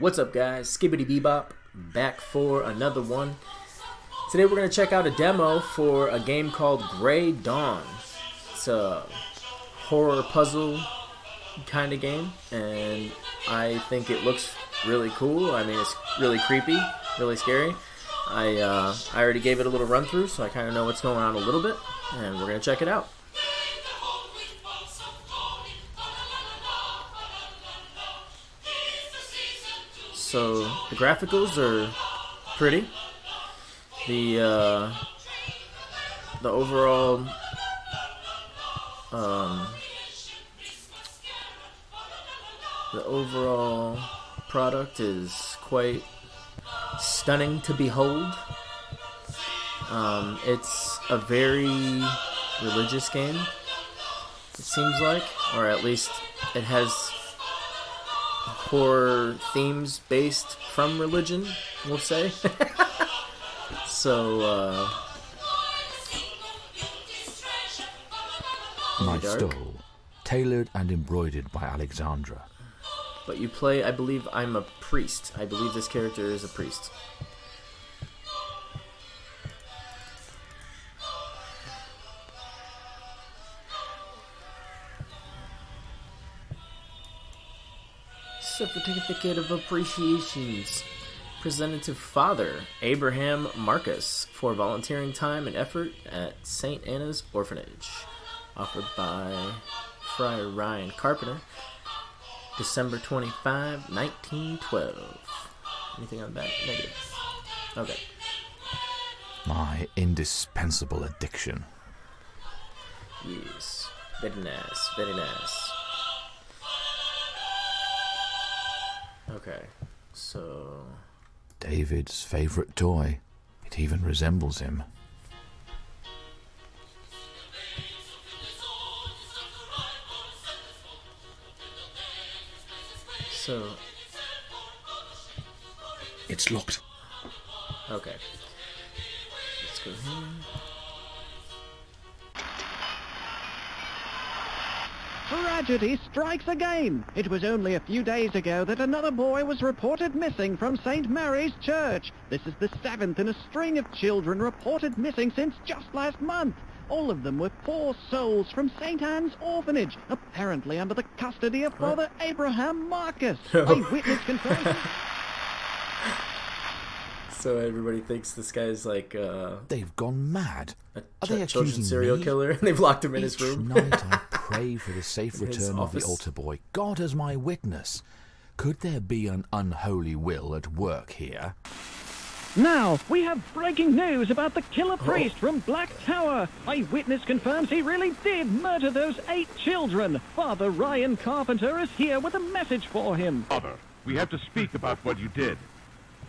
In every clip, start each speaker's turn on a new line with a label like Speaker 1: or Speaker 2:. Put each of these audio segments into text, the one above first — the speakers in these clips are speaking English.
Speaker 1: What's up guys, Skibbity Bebop, back for another one. Today we're going to check out a demo for a game called Gray Dawn. It's a horror puzzle kind of game, and I think it looks really cool. I mean, it's really creepy, really scary. I, uh, I already gave it a little run through, so I kind of know what's going on a little bit, and we're going to check it out. Graphics are pretty. The uh, the overall um, the overall product is quite stunning to behold. Um, it's a very religious game. It seems like, or at least it has horror themes based from religion, we'll say. so, uh.
Speaker 2: My stole, tailored and embroidered by Alexandra.
Speaker 1: But you play, I believe I'm a priest. I believe this character is a priest. Certificate of Appreciations presented to Father Abraham Marcus for volunteering time and effort at St. Anna's Orphanage. Offered by Friar Ryan Carpenter. December 25, 1912. Anything on back? Negative. Okay.
Speaker 2: My indispensable addiction.
Speaker 1: Yes. Very nice. Very nice. Okay. So.
Speaker 2: David's favorite toy. It even resembles him.
Speaker 1: So.
Speaker 2: It's locked.
Speaker 1: Okay. Let's go here.
Speaker 3: Tragedy strikes again. It was only a few days ago that another boy was reported missing from St. Mary's Church. This is the seventh in a string of children reported missing since just last month. All of them were poor souls from St. Anne's Orphanage, apparently under the custody of Father Abraham Marcus. A witness confirms...
Speaker 1: So everybody thinks this guy's like uh,
Speaker 2: They've gone mad.
Speaker 1: a
Speaker 2: Are they accusing
Speaker 1: serial
Speaker 2: me?
Speaker 1: killer, and they've locked him in his
Speaker 2: Each
Speaker 1: room.
Speaker 2: night I pray for the safe return of the altar boy. God as my witness. Could there be an unholy will at work here?
Speaker 3: Now, we have breaking news about the killer oh. priest from Black Tower. A witness confirms he really did murder those eight children. Father Ryan Carpenter is here with a message for him.
Speaker 4: Father, we have to speak about what you did.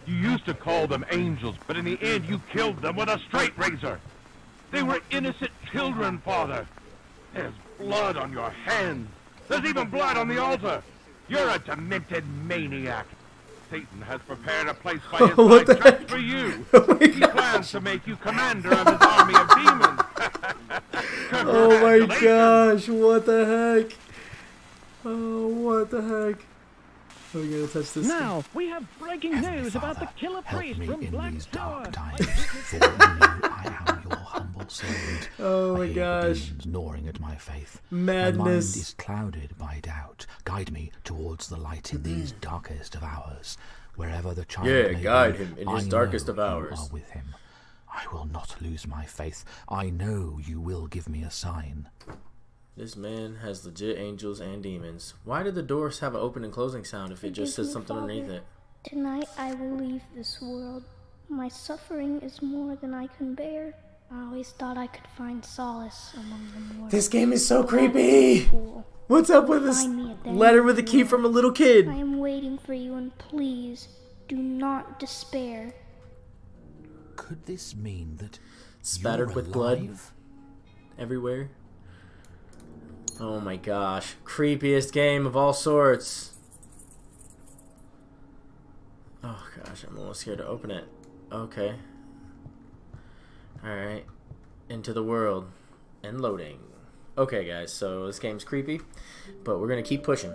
Speaker 4: You used to call them angels, but in the end you killed them with a straight razor. They were innocent children, Father. There's blood on your hands. There's even blood on the altar. You're a demented maniac. Satan has prepared a place by his
Speaker 1: What the
Speaker 4: side
Speaker 1: heck?
Speaker 4: just for you.
Speaker 1: Oh my
Speaker 4: he plans to make you commander of his army of demons.
Speaker 1: Oh my gosh, what the heck? Oh, what the heck? Are we gonna touch this?
Speaker 3: Now, we have breaking
Speaker 2: Heavenly
Speaker 3: news about the killer
Speaker 2: help
Speaker 3: priest from Black
Speaker 2: these
Speaker 3: Tower.
Speaker 2: Dark times, for in you I am your.
Speaker 1: Oh my
Speaker 2: hear the
Speaker 1: gosh.
Speaker 2: demons gnawing at my faith. My mind
Speaker 1: Madness.
Speaker 2: is clouded by doubt. Guide me towards the light in these darkest of hours. Wherever the child
Speaker 1: Yeah,
Speaker 2: may
Speaker 1: guide
Speaker 2: be,
Speaker 1: him in
Speaker 2: I
Speaker 1: his darkest
Speaker 2: know
Speaker 1: of
Speaker 2: you
Speaker 1: hours.
Speaker 2: are with him. I will not lose my faith. I know you will give me a sign.
Speaker 1: This man has legit angels and demons. Why did the doors have an open and closing sound if it just
Speaker 5: Forgive
Speaker 1: says
Speaker 5: me,
Speaker 1: something underneath it?
Speaker 5: Tonight I will leave this world. My suffering is more than I can bear. I always thought I could find solace among the mortals.
Speaker 1: This game is so
Speaker 5: But I was a
Speaker 1: creepy.
Speaker 5: fool.
Speaker 1: What's up with this
Speaker 5: Find me at the
Speaker 1: letter with a key from a little kid?
Speaker 5: I am waiting for you, and please do not despair.
Speaker 2: Could this mean that
Speaker 1: Spattered with blood.
Speaker 2: alive?
Speaker 1: Everywhere. Oh my gosh. Creepiest game of all sorts. Oh gosh, I'm almost scared to open it. Okay. Alright. Into the world. And loading. Okay guys, so this game's creepy, but we're gonna keep pushing.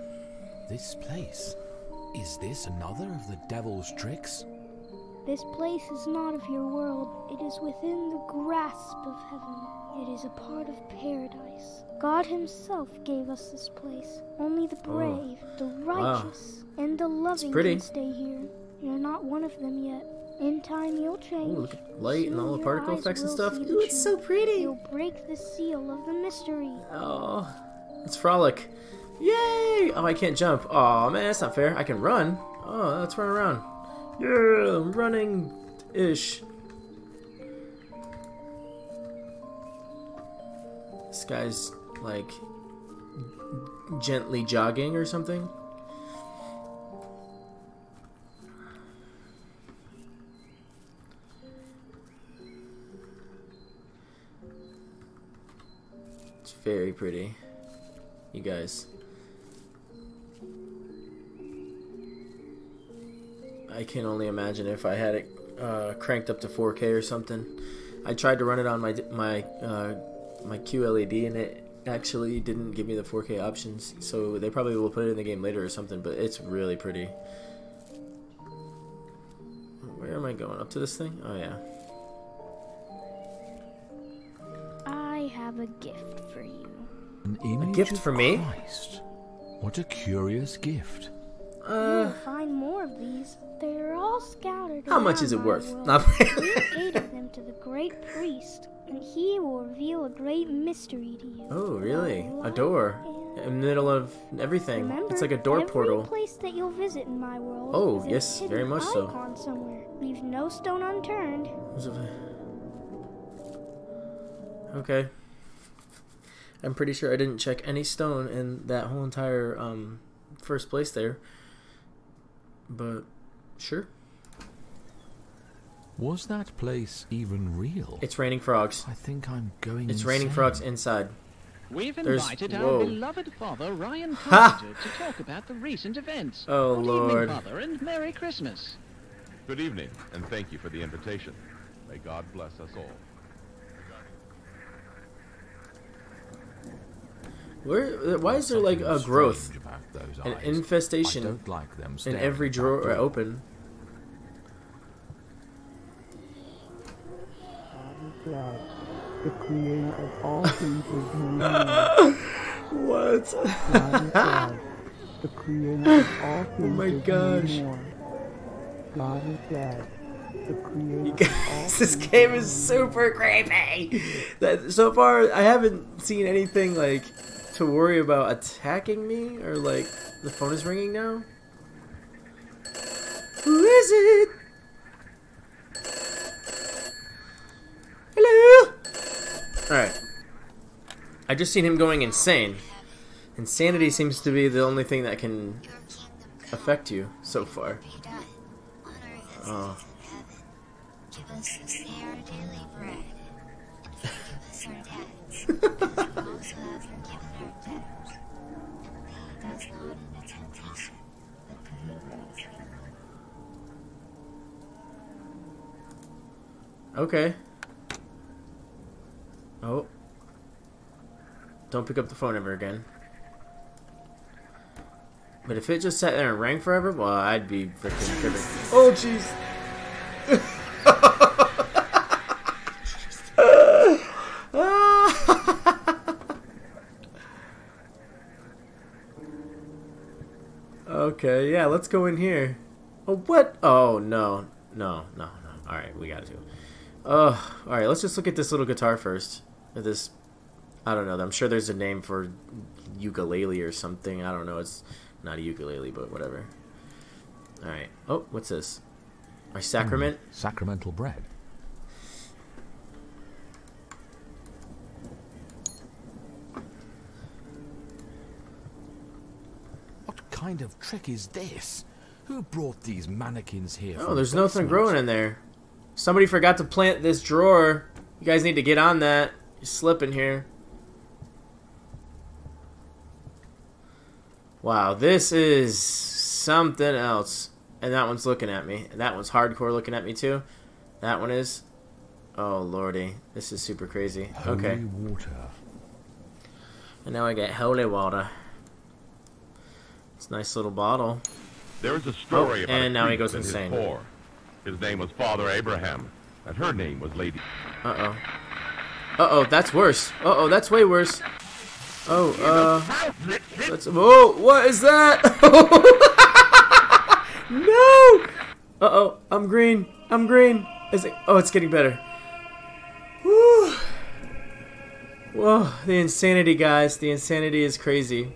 Speaker 2: This place. Is this another of the devil's tricks?
Speaker 5: This place is not of your world. It is within the grasp of heaven. It is a part of paradise. God Himself gave us this place. Only the oh. brave, the righteous, and the loving
Speaker 1: pretty.
Speaker 5: can stay here. You're not one of them yet. In time, you'll change.
Speaker 1: Ooh, look at light and all the particle effects and stuff. Ooh, it's so pretty.
Speaker 5: You'll break the seal of the mystery.
Speaker 1: Oh, it's frolic. Yay! Oh, I can't jump. Oh man, that's not fair. I can run. Oh, let's run around. Yeah, I'm running ish. This guy's like gently jogging or something. Very pretty. You guys. I can only imagine if I had it uh, cranked up to 4K or something. I tried to run it on my my uh, my QLED and it actually didn't give me the 4K options. So they probably will put it in the game later or something. But it's really pretty. Where am I going? Up to this thing? Oh yeah.
Speaker 5: Have a gift for you.
Speaker 2: An image
Speaker 1: gift for me?
Speaker 2: Christ. What a curious gift.
Speaker 5: You'll find more of these. They're all scattered.
Speaker 1: How much is it worth?
Speaker 5: world.
Speaker 1: Not-
Speaker 5: you gave them to the great priest, and he will reveal a great mystery to you.
Speaker 1: Oh really? A door in the middle of everything.
Speaker 5: Remember,
Speaker 1: it's like a door
Speaker 5: every
Speaker 1: portal.
Speaker 5: place that you'll visit in my world.
Speaker 1: Oh,
Speaker 5: is
Speaker 1: yes,
Speaker 5: hidden
Speaker 1: very much so.
Speaker 5: icon somewhere. Leave no stone unturned.
Speaker 1: Okay. I'm pretty sure I didn't check any stone in that whole entire um, first place there. But sure.
Speaker 2: Was that place even real?
Speaker 1: It's raining frogs.
Speaker 2: I think I'm going
Speaker 1: It's raining
Speaker 2: insane.
Speaker 1: frogs inside.
Speaker 3: We've
Speaker 1: There's-
Speaker 3: invited
Speaker 1: whoa.
Speaker 3: our beloved father, Ryan
Speaker 1: Ha!
Speaker 3: Carpenter, to talk about the recent events.
Speaker 1: Oh,
Speaker 3: Good
Speaker 1: Lord.
Speaker 3: evening, Father, and Merry Christmas.
Speaker 4: Good evening, and thank you for the invitation. May God bless us all.
Speaker 1: Where? Why is there like a growth,
Speaker 2: those
Speaker 1: an
Speaker 2: eyes.
Speaker 1: infestation
Speaker 2: don't like them
Speaker 1: in every drawer
Speaker 2: door.
Speaker 1: open?
Speaker 6: Oh God, the creator of all things is known.
Speaker 1: What?
Speaker 6: God the creator of all things
Speaker 1: oh
Speaker 6: my
Speaker 1: gosh.
Speaker 6: God is God, the creator
Speaker 1: You
Speaker 6: of all
Speaker 1: guys, this game
Speaker 6: is
Speaker 1: is super creepy. That so far I haven't seen anything like to worry about attacking me or like the phone is ringing now. Who is it? Hello. All right. I just seen him going insane. Insanity seems to be the only thing that can affect you so far. Oh.
Speaker 7: We also have forgiven our debtors. And lead us temptation, but deliver us from.
Speaker 1: Okay. Oh. Don't pick up the phone ever again. But if it just sat there and rang forever, well, I'd be freaking tripping. Oh, jeez. Okay, yeah, let's go in here. Oh, what? Oh, no. No, no, no. Alright, we gotta do. Uh, alright, let's just look at this little guitar first. Or This, I don't know. I'm sure there's a name for ukulele or something. I don't know. It's not a ukulele, but whatever. Alright. Oh, what's this? Our sacrament?
Speaker 2: Sacramental bread. What kind of trick is this? Who brought these mannequins here?
Speaker 1: Oh, there's
Speaker 2: the
Speaker 1: nothing growing in there. Somebody forgot to plant this drawer. You guys need to get on that. You're slipping here. Wow, this is something else. And that one's looking at me. And that one's hardcore looking at me too. That one is. Oh lordy, this is super crazy.
Speaker 2: Holy
Speaker 1: Okay,
Speaker 2: water.
Speaker 1: and now I get holy water. It's a nice little bottle.
Speaker 4: There is a story
Speaker 1: Oh,
Speaker 4: about
Speaker 1: and now he goes
Speaker 4: his
Speaker 1: insane.
Speaker 4: poor. His name was Father Abraham, and her name was Lady.
Speaker 1: Uh oh. Uh oh, that's worse. Uh oh, that's way worse. Oh, uh. Let's. Oh, what is that? no! Uh oh, I'm green. I'm green. Is it? Oh, it's getting better. Woo! Whoa, the insanity, guys. The insanity is crazy.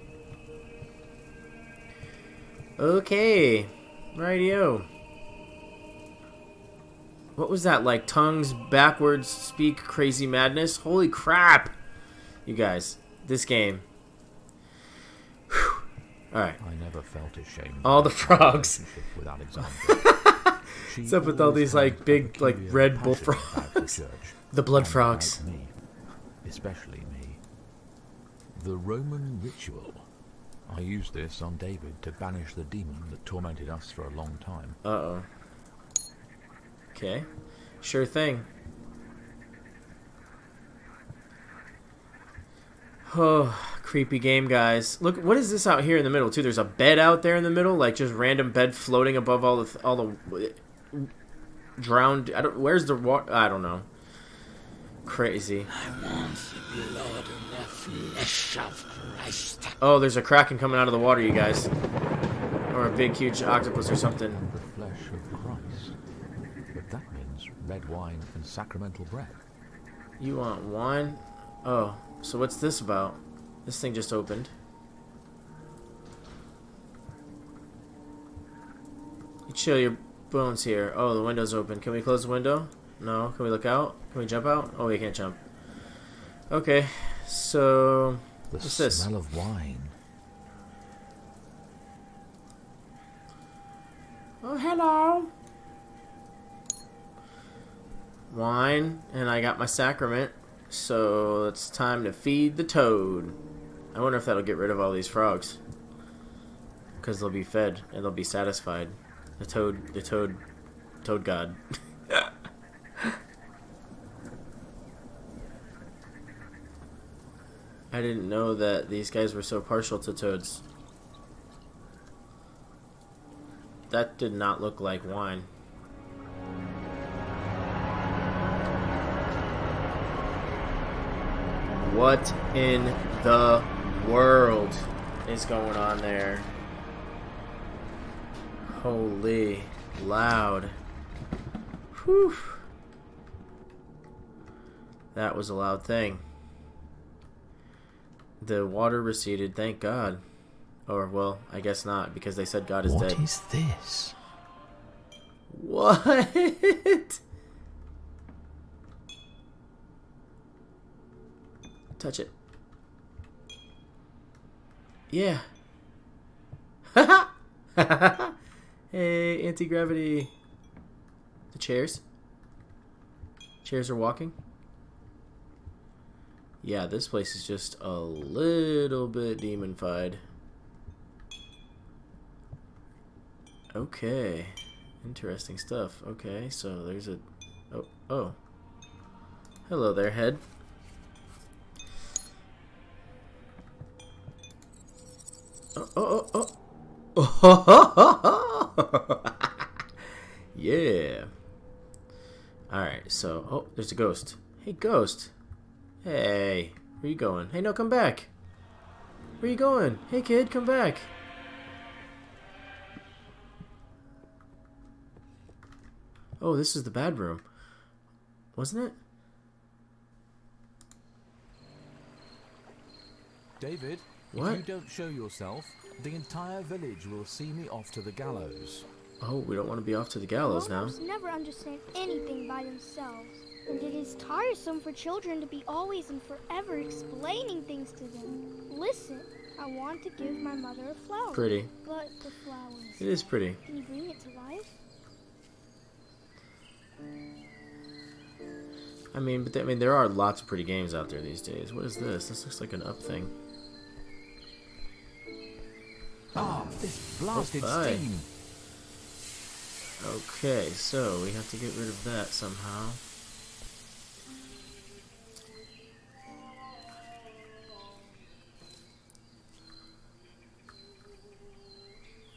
Speaker 1: Okay. Radio. What was that like? Tongues backwards speak crazy madness? Holy crap! You guys, this game. Alright.
Speaker 2: I never felt ashamed.
Speaker 1: All the frogs.
Speaker 2: With Alexandra.
Speaker 1: What's up with all these, like, big, like, red bullfrogs?
Speaker 2: about the
Speaker 1: blood frogs.
Speaker 2: Me, especially me. The Roman ritual. I used this on David to banish the demon that tormented us for a long time.
Speaker 1: Uh oh. Okay. Sure thing. Oh, creepy game, guys. Look, what is this out here in the middle too? There's a bed out there in the middle, like just random bed floating above all the all the drowned. I don't. Where's the water? I don't know. Crazy. Oh, there's a kraken coming out of the water, you guys, or a big, huge octopus or something.
Speaker 2: The flesh of Christ. But that means red wine and sacramental bread.
Speaker 1: You want wine? Oh, so what's this about? This thing just opened. You chill your bones here. Oh, the window's open. Can we close the window? No. Can we look out? Can we jump out? Oh, we can't jump. Okay, so
Speaker 2: The
Speaker 1: what's this?
Speaker 2: smell of wine.
Speaker 1: Oh, hello. Wine, and I got my sacrament. So it's time to feed the toad. I wonder if that'll get rid of all these frogs. Because they'll be fed and they'll be satisfied. The toad, the toad, toad god. I didn't know that these guys were so partial to toads. That did not look like wine. What in the world is going on there? Holy loud. Whew. That was a loud thing. The water receded, thank God. Or, well, I guess not, because they said God is
Speaker 2: What
Speaker 1: dead.
Speaker 2: is this?
Speaker 1: What? Touch it. Yeah. hey, anti gravity. The chairs. Chairs are walking. Yeah, this place is just a little bit demonified. Okay. Interesting stuff. Okay, so there's a... Oh, oh. Hello there, head. Oh, oh, oh, oh. yeah. Alright, so... Oh, there's a ghost. Hey, ghost. Hey, where you going? Hey, no, come back. Where you going? Hey, kid, come back. Oh, this is the bad room. Wasn't it?
Speaker 8: David,
Speaker 1: What?
Speaker 8: if you don't show yourself, the entire village will see me off to the gallows.
Speaker 1: Oh, we don't want to be off to the gallows now.
Speaker 5: Grown-ups never understand anything by themselves. And it is tiresome for children to be always and forever explaining things to them. Listen, I want to give my mother a flower.
Speaker 1: Pretty.
Speaker 5: But the flower is
Speaker 1: It is pretty.
Speaker 5: Can you bring it to life?
Speaker 1: I mean, but th- I mean, there are lots of pretty games out there these days. What is this? This looks like an up thing.
Speaker 8: Ah, this blasted
Speaker 1: bye.
Speaker 8: steam!
Speaker 1: Okay, so we have to get rid of that somehow.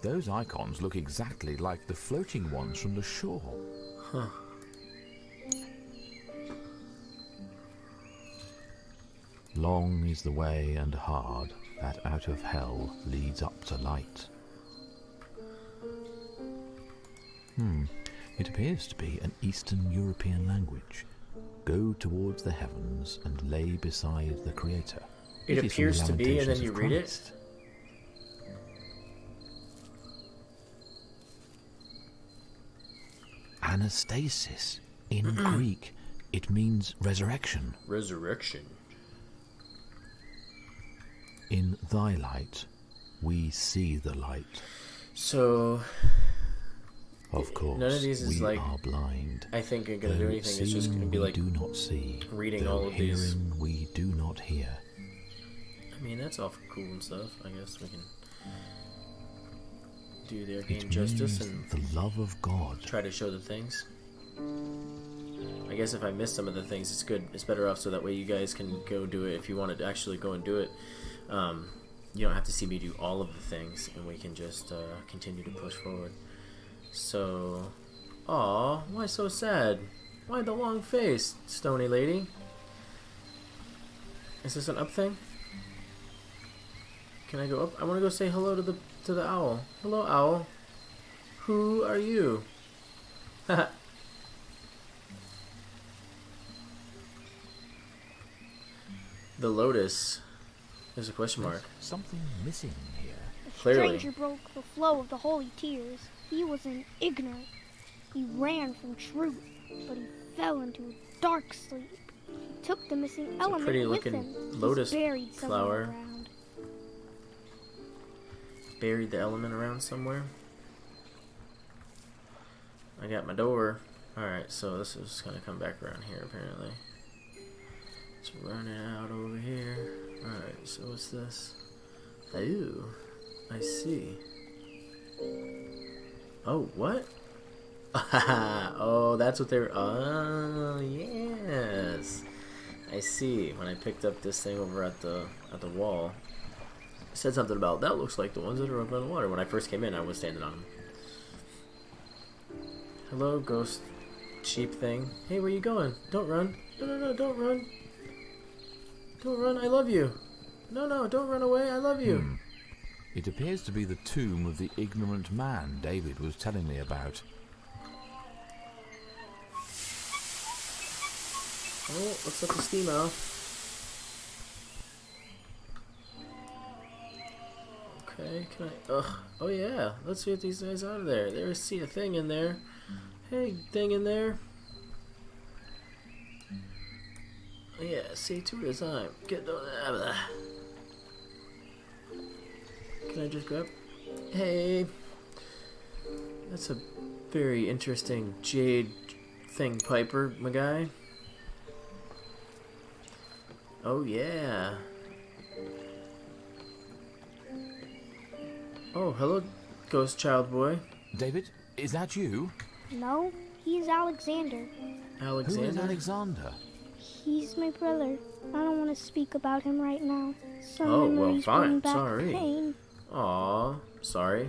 Speaker 2: Those icons look exactly like the floating ones from the shore.
Speaker 1: Huh.
Speaker 2: Long is the way and hard that out of hell leads up to light. Hmm, it appears to be an Eastern European language. Go towards the heavens and lay beside the Creator.
Speaker 1: It,
Speaker 2: the
Speaker 1: appears to be, and then you read it?
Speaker 2: Anastasis. In Greek, it means resurrection.
Speaker 1: Resurrection.
Speaker 2: In thy light, we see the light.
Speaker 1: So
Speaker 2: Of course,
Speaker 1: None of these is
Speaker 2: we
Speaker 1: like-
Speaker 2: are blind.
Speaker 1: I think ain't gonna do anything. It's just gonna be like
Speaker 2: do not see.
Speaker 1: reading all of these.
Speaker 2: hearing we do not hear.
Speaker 1: I mean, that's all cool and stuff. I guess we can do their
Speaker 2: It
Speaker 1: game justice and
Speaker 2: the love of God.
Speaker 1: try to show the things. I guess if I miss some of the things, it's good. It's better off so that way you guys can go do it if you want to actually go and do it. Um, you don't have to see me do all of the things, and we can just uh, continue to push forward. So, aw, why so sad? Why the long face, stony lady? Is this an up thing? Can I go up? I want to go say hello to the to the owl. Hello, owl. Who are you? the lotus. There's a question mark.
Speaker 2: Something missing here.
Speaker 5: The
Speaker 1: Clearly.
Speaker 5: stranger broke the flow of the holy tears. He was an ignorant. He ran from truth, but he fell into a dark sleep. He took the missing element
Speaker 1: pretty
Speaker 5: with
Speaker 1: looking
Speaker 5: him. He's
Speaker 1: lotus
Speaker 5: buried somewhere
Speaker 1: flower. Buried the element around somewhere. I got my door. Alright, so this is gonna come back around here apparently. It's running out over here. Alright, so what's this? Ooh, I see. Oh, what? oh, that's what they're. Oh, yes. I see. When I picked up this thing over at the at the wall, said something about that looks like the ones that are up on the water. When I first came in, I was standing on them. Hello, ghost sheep thing. Hey, where you going? Don't run. No, no, no, don't run. Don't run. I love you. No, no, don't run away. I love you.
Speaker 2: Hmm. It appears to be the tomb of the ignorant man David was telling me about.
Speaker 1: Oh, let's let the steam off. Okay, can I? Ugh. Oh yeah. Let's get these guys out of there. There, see a thing in there. Hey, thing in there. Oh, yeah, see two at a time. Get the. of there. Can I just grab? Hey. That's a very interesting jade thing, Piper, my guy. Oh yeah. Oh, hello, ghost child boy.
Speaker 2: David, is that you?
Speaker 5: No, he's Alexander.
Speaker 1: Alexander.
Speaker 2: is Alexander?
Speaker 5: He's my brother. I don't want to speak about him right now. Some
Speaker 1: Oh, well, fine,
Speaker 5: back
Speaker 1: sorry.
Speaker 5: pain.
Speaker 1: Aw, sorry.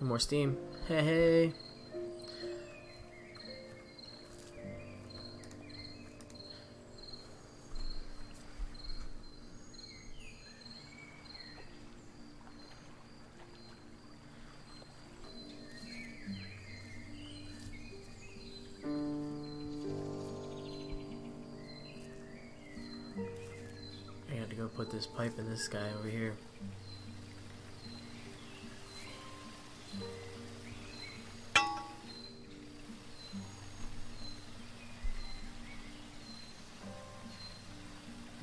Speaker 1: No more steam. Hey, hey. Put this pipe in this guy over here.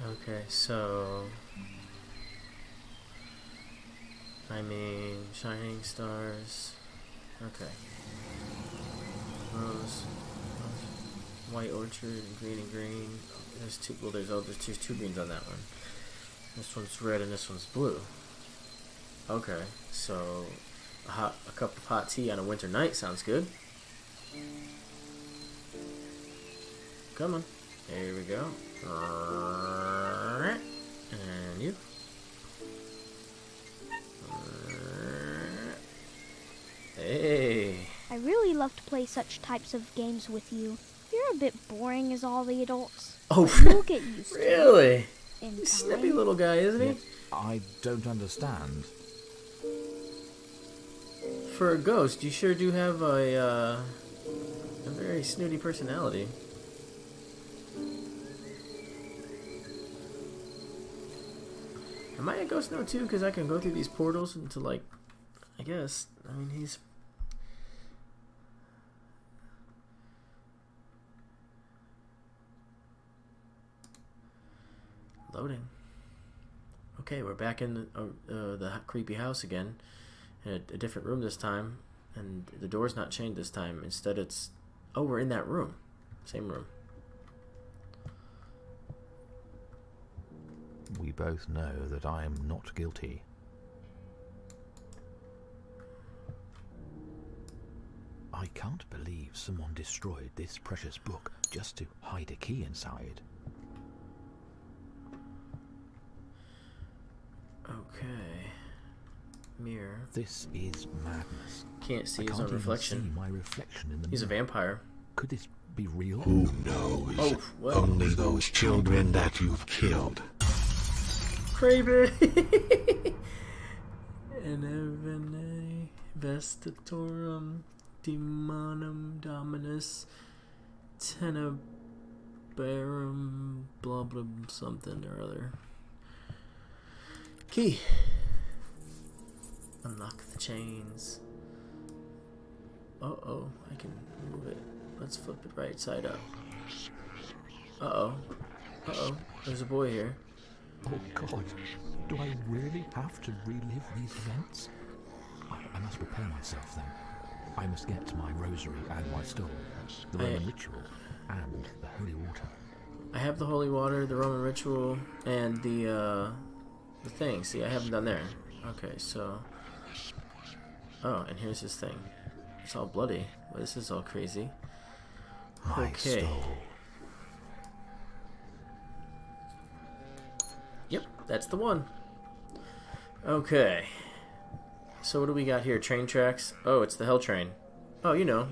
Speaker 1: Okay, so I mean shining stars. Okay. Rose, white orchard, and green and green. There's two. Well, there's oh, there's two, two greens on that one. This one's red and this one's blue. Okay, so a hot a cup of hot tea on a winter night sounds good. Come on. There we go. And you. Hey.
Speaker 5: I really love to play such types of games with you. You're a bit boring as all the adults.
Speaker 1: Oh,
Speaker 5: You'll get used to it
Speaker 1: really?
Speaker 5: In
Speaker 1: He's a snippy little guy, isn't he?
Speaker 8: I don't understand.
Speaker 1: For a ghost, you sure do have a uh, a very snooty personality. Am I a ghost now too? Because I can go through these portals into like, I guess. I mean, he's. Loading. Okay, we're back in the, uh, uh, the creepy house again in a, a different room this time, and the door's not chained this time. Instead, it's oh, we're in that room, same room.
Speaker 2: We both know that I am not guilty. I can't believe someone destroyed this precious book just to hide a key inside.
Speaker 1: Okay, mirror.
Speaker 2: This is madness.
Speaker 1: Can't see
Speaker 2: I
Speaker 1: his
Speaker 2: can't
Speaker 1: own reflection.
Speaker 2: see my reflection in the
Speaker 1: He's a vampire.
Speaker 2: Could this be real?
Speaker 9: Who knows?
Speaker 1: Oh, what?
Speaker 9: Only those children that you've killed.
Speaker 1: Craven. Enevene vestatorum demonum dominus tenebrarum blah blah something or other. Key. Unlock the chains. Uh oh, I can move it. Let's flip it right side up. Uh oh. Uh oh. There's a boy here.
Speaker 2: Oh God, do I really have to relive these events? I, I must prepare myself then. I must get my rosary and my stole, the
Speaker 1: I-
Speaker 2: Roman ritual, and the holy water.
Speaker 1: I have the holy water, the Roman ritual, and the uh, the thing. See, I haven't done there. Okay, so. Oh, and here's his thing. It's all bloody. Well, this is all crazy. Okay. Yep, that's the one. Okay. So what do we got here? Train tracks. Oh, it's the Hell Train. Oh, you know.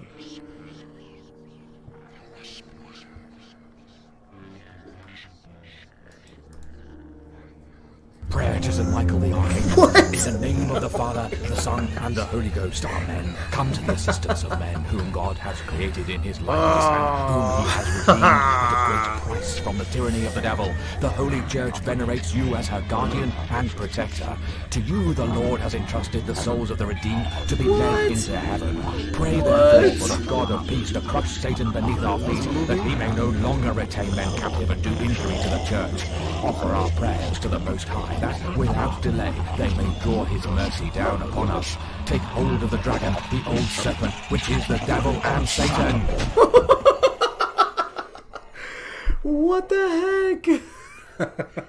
Speaker 8: The name of the Father, the Son, and the Holy Ghost, amen. Come to the assistance of men whom God has created in his likeness and whom he has redeemed at a great price from the tyranny of the devil. The Holy Church venerates you as her guardian and protector. To you the Lord has entrusted the souls of the redeemed to be led into heaven. Pray therefore for the God of peace to crush Satan beneath our feet, that he may no longer retain men captive and do injury to the church. Offer our prayers to the Most High, that without delay they may draw his mercy down upon us. Take hold of the dragon, the old serpent, which is the devil and Satan.
Speaker 1: What the heck?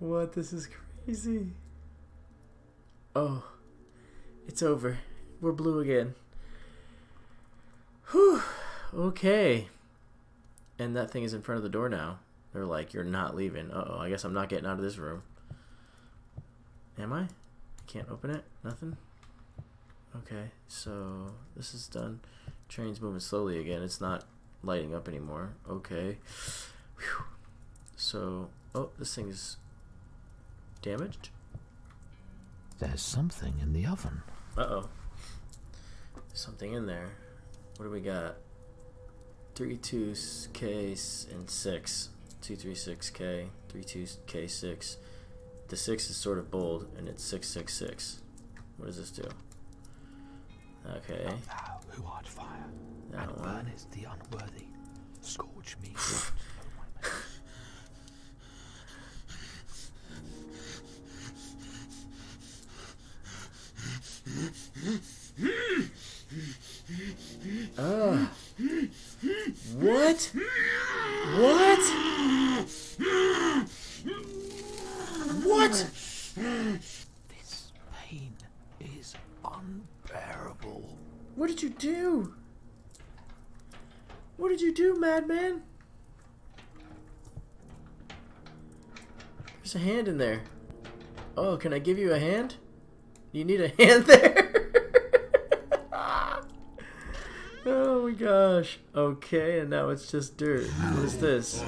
Speaker 1: what? This is crazy. Oh, it's over. We're blue again. Whew. Okay. And that thing is in front of the door now. They're like, you're not leaving. Uh oh, I guess I'm not getting out of this room. Am I? Can't open it? Nothing? Okay, so this is done. Train's moving slowly again. It's not lighting up anymore. Okay. Whew. So, oh, this thing's damaged.
Speaker 2: There's something in the oven.
Speaker 1: Uh-oh. Something in there. What do we got? 3 2 case and 6. 236K, two k six the six is sort of bold, and it's six six six. What does this do? Okay.
Speaker 2: Thou who art fire,
Speaker 1: That
Speaker 2: and
Speaker 1: one.
Speaker 2: burnest the unworthy, scorch me. not, O my maker.
Speaker 1: What? What? What?
Speaker 2: This pain is unbearable.
Speaker 1: What did you do? What did you do, madman? There's a hand in there. Oh, can I give you a hand? You need a hand there? oh my gosh. Okay, and now it's just dirt. What is this?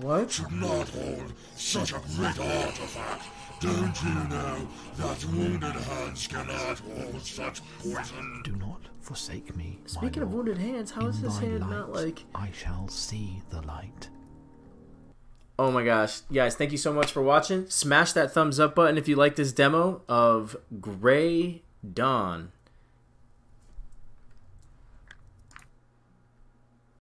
Speaker 1: What?
Speaker 9: should not hold such a great artifact. Don't you know that wounded hands cannot hold such poison?
Speaker 2: Do not forsake me.
Speaker 1: Speaking of wounded hands, how is
Speaker 2: In
Speaker 1: this
Speaker 2: thy
Speaker 1: hand not like...
Speaker 2: I shall see the light.
Speaker 1: Oh my gosh. Guys, thank you so much for watching. Smash that thumbs up button if you like this demo of Gray Dawn.